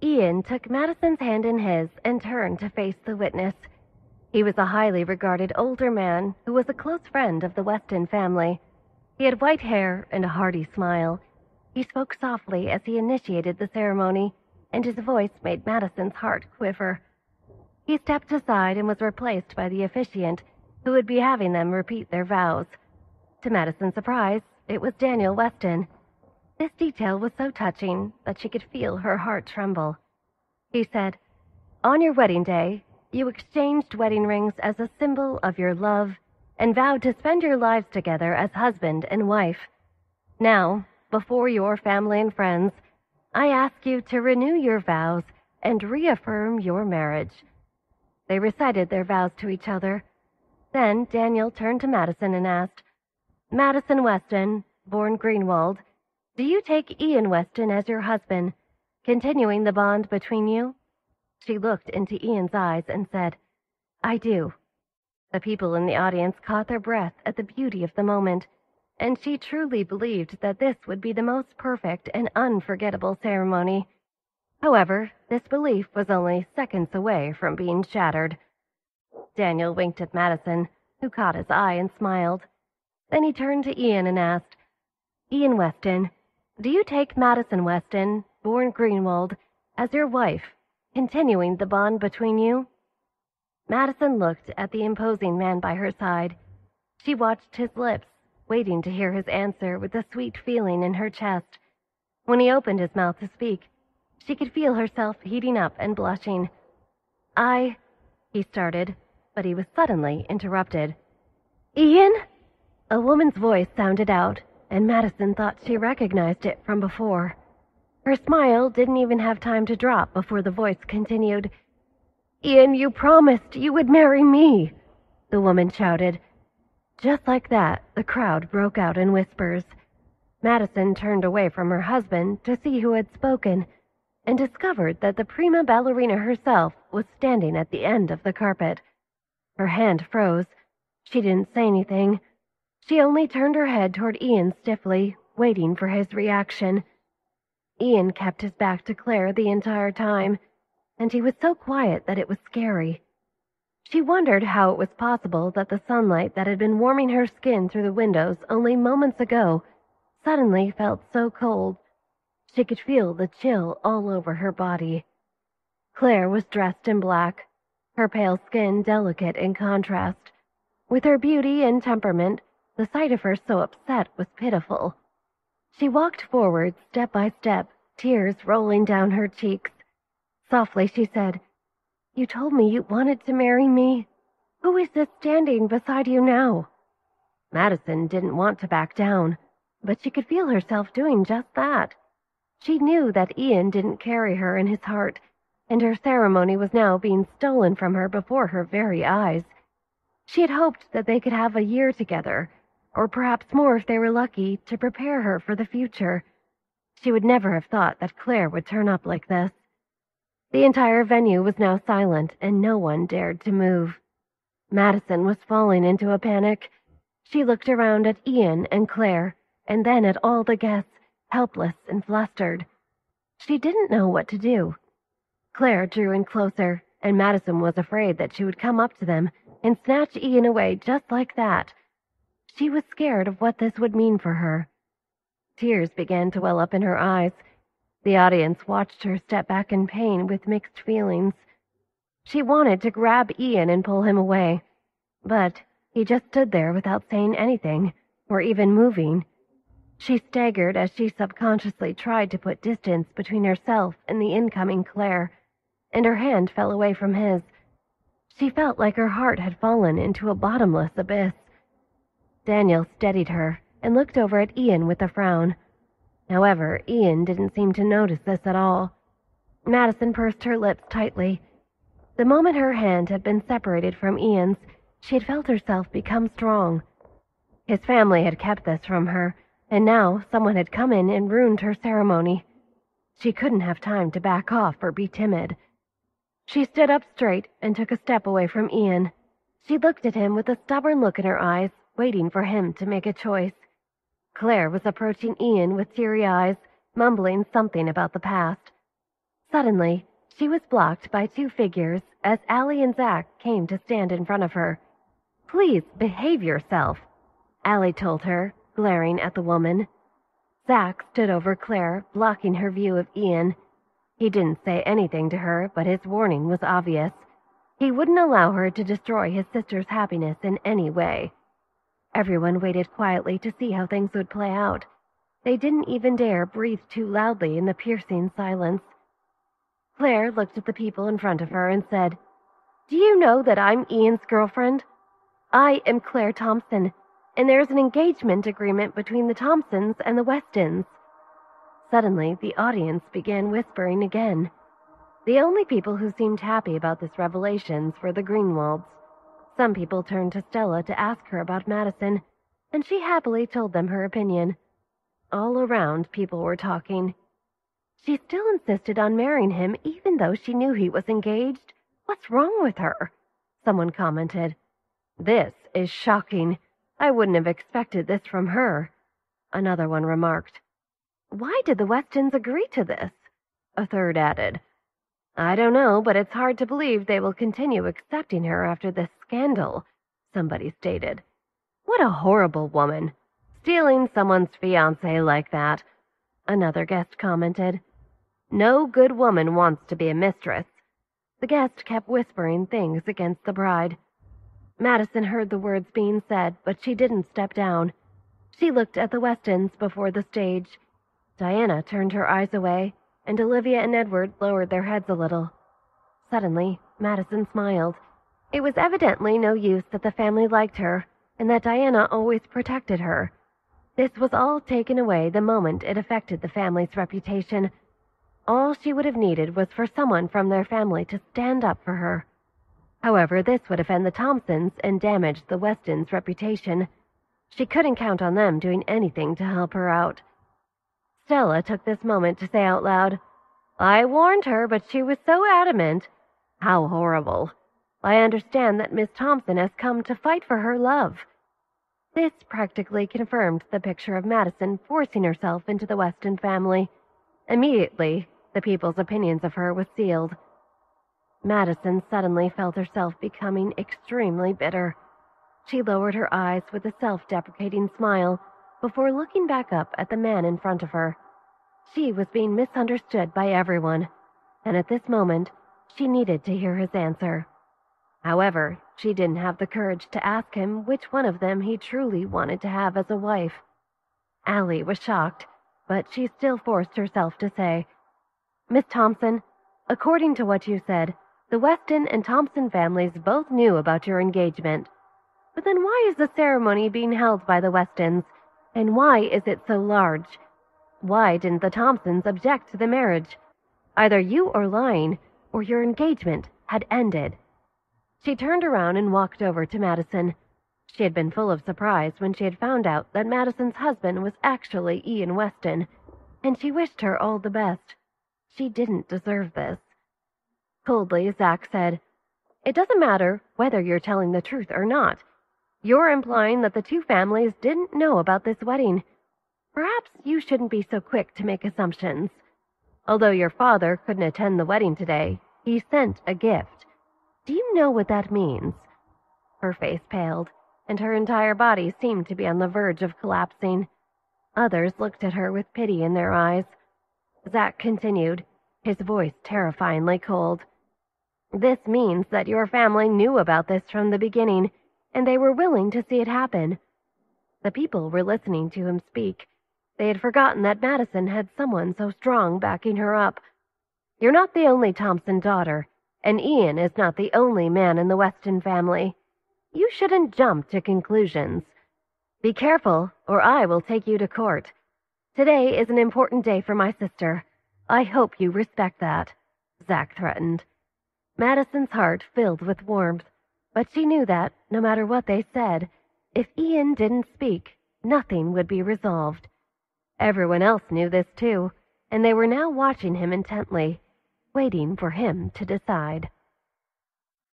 Ian took Madison's hand in his and turned to face the witness. He was a highly regarded older man who was a close friend of the Weston family. He had white hair and a hearty smile. He spoke softly as he initiated the ceremony, and his voice made Madison's heart quiver. He stepped aside and was replaced by the officiant, who would be having them repeat their vows. To Madison's surprise, it was Daniel Weston. This detail was so touching that she could feel her heart tremble. He said, On your wedding day, you exchanged wedding rings as a symbol of your love and vowed to spend your lives together as husband and wife. Now, before your family and friends, I ask you to renew your vows and reaffirm your marriage. They recited their vows to each other. Then Daniel turned to Madison and asked, Madison Weston, born Greenwald, do you take Ian Weston as your husband, continuing the bond between you? She looked into Ian's eyes and said, I do. The people in the audience caught their breath at the beauty of the moment, and she truly believed that this would be the most perfect and unforgettable ceremony. However, this belief was only seconds away from being shattered. Daniel winked at Madison, who caught his eye and smiled. Then he turned to Ian and asked, Ian Weston, do you take Madison Weston, born Greenwald, as your wife, continuing the bond between you? Madison looked at the imposing man by her side. She watched his lips, waiting to hear his answer with a sweet feeling in her chest. When he opened his mouth to speak, she could feel herself heating up and blushing. I, he started, but he was suddenly interrupted. Ian? A woman's voice sounded out, and Madison thought she recognized it from before. Her smile didn't even have time to drop before the voice continued. Ian, you promised you would marry me, the woman shouted. Just like that, the crowd broke out in whispers. Madison turned away from her husband to see who had spoken, and discovered that the prima ballerina herself was standing at the end of the carpet. Her hand froze. She didn't say anything. She only turned her head toward Ian stiffly, waiting for his reaction. Ian kept his back to Claire the entire time, and he was so quiet that it was scary. She wondered how it was possible that the sunlight that had been warming her skin through the windows only moments ago suddenly felt so cold. She could feel the chill all over her body. Claire was dressed in black, her pale skin delicate in contrast. With her beauty and temperament, the sight of her so upset was pitiful. She walked forward step by step, tears rolling down her cheeks. Softly she said, You told me you wanted to marry me. Who is this standing beside you now? Madison didn't want to back down, but she could feel herself doing just that. She knew that Ian didn't carry her in his heart, and her ceremony was now being stolen from her before her very eyes. She had hoped that they could have a year together, or perhaps more if they were lucky, to prepare her for the future. She would never have thought that Claire would turn up like this. The entire venue was now silent, and no one dared to move. Madison was falling into a panic. She looked around at Ian and Claire, and then at all the guests, helpless and flustered. She didn't know what to do. Claire drew in closer, and Madison was afraid that she would come up to them and snatch Ian away just like that. She was scared of what this would mean for her. Tears began to well up in her eyes. The audience watched her step back in pain with mixed feelings. She wanted to grab Ian and pull him away, but he just stood there without saying anything, or even moving. She staggered as she subconsciously tried to put distance between herself and the incoming Claire, and her hand fell away from his. She felt like her heart had fallen into a bottomless abyss. Daniel steadied her and looked over at Ian with a frown. However, Ian didn't seem to notice this at all. Madison pursed her lips tightly. The moment her hand had been separated from Ian's, she had felt herself become strong. His family had kept this from her, and now someone had come in and ruined her ceremony. She couldn't have time to back off or be timid. She stood up straight and took a step away from Ian. She looked at him with a stubborn look in her eyes waiting for him to make a choice. Claire was approaching Ian with teary eyes, mumbling something about the past. Suddenly, she was blocked by two figures as Allie and Zach came to stand in front of her. Please behave yourself, Allie told her, glaring at the woman. Zach stood over Claire, blocking her view of Ian. He didn't say anything to her, but his warning was obvious. He wouldn't allow her to destroy his sister's happiness in any way. Everyone waited quietly to see how things would play out. They didn't even dare breathe too loudly in the piercing silence. Claire looked at the people in front of her and said, Do you know that I'm Ian's girlfriend? I am Claire Thompson, and there is an engagement agreement between the Thompsons and the Westons. Suddenly, the audience began whispering again. The only people who seemed happy about this revelation were the Greenwalds. Some people turned to Stella to ask her about Madison, and she happily told them her opinion. All around, people were talking. She still insisted on marrying him even though she knew he was engaged. What's wrong with her? Someone commented. This is shocking. I wouldn't have expected this from her. Another one remarked. Why did the Westons agree to this? A third added. I don't know, but it's hard to believe they will continue accepting her after this scandal, somebody stated. What a horrible woman. Stealing someone's fiance like that, another guest commented. No good woman wants to be a mistress. The guest kept whispering things against the bride. Madison heard the words being said, but she didn't step down. She looked at the Westons before the stage. Diana turned her eyes away, and Olivia and Edward lowered their heads a little. Suddenly, Madison smiled. It was evidently no use that the family liked her, and that Diana always protected her. This was all taken away the moment it affected the family's reputation. All she would have needed was for someone from their family to stand up for her. However, this would offend the Thompsons and damage the Westons' reputation. She couldn't count on them doing anything to help her out. Stella took this moment to say out loud, I warned her, but she was so adamant. How horrible. I understand that Miss Thompson has come to fight for her love. This practically confirmed the picture of Madison forcing herself into the Weston family. Immediately, the people's opinions of her was sealed. Madison suddenly felt herself becoming extremely bitter. She lowered her eyes with a self-deprecating smile before looking back up at the man in front of her. She was being misunderstood by everyone, and at this moment, she needed to hear his answer. However, she didn't have the courage to ask him which one of them he truly wanted to have as a wife. Allie was shocked, but she still forced herself to say, Miss Thompson, according to what you said, the Weston and Thompson families both knew about your engagement. But then why is the ceremony being held by the Westons? And why is it so large? Why didn't the Thompsons object to the marriage? Either you or lying, or your engagement had ended. She turned around and walked over to Madison. She had been full of surprise when she had found out that Madison's husband was actually Ian Weston, and she wished her all the best. She didn't deserve this. Coldly, Zach said, It doesn't matter whether you're telling the truth or not. You're implying that the two families didn't know about this wedding. Perhaps you shouldn't be so quick to make assumptions. Although your father couldn't attend the wedding today, he sent a gift. Do you know what that means? Her face paled, and her entire body seemed to be on the verge of collapsing. Others looked at her with pity in their eyes. Zach continued, his voice terrifyingly cold. This means that your family knew about this from the beginning, and they were willing to see it happen. The people were listening to him speak. They had forgotten that Madison had someone so strong backing her up. You're not the only Thompson daughter, and Ian is not the only man in the Weston family. You shouldn't jump to conclusions. Be careful, or I will take you to court. Today is an important day for my sister. I hope you respect that, Zach threatened. Madison's heart filled with warmth, but she knew that, no matter what they said, if Ian didn't speak, nothing would be resolved. Everyone else knew this too, and they were now watching him intently waiting for him to decide.